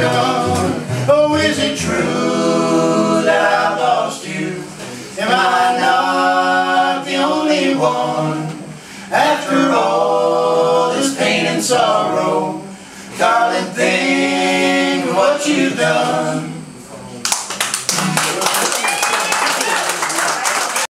gone? Oh, is it true that I lost you? Am I not the only one? After all this pain and sorrow, darling, think what you've done.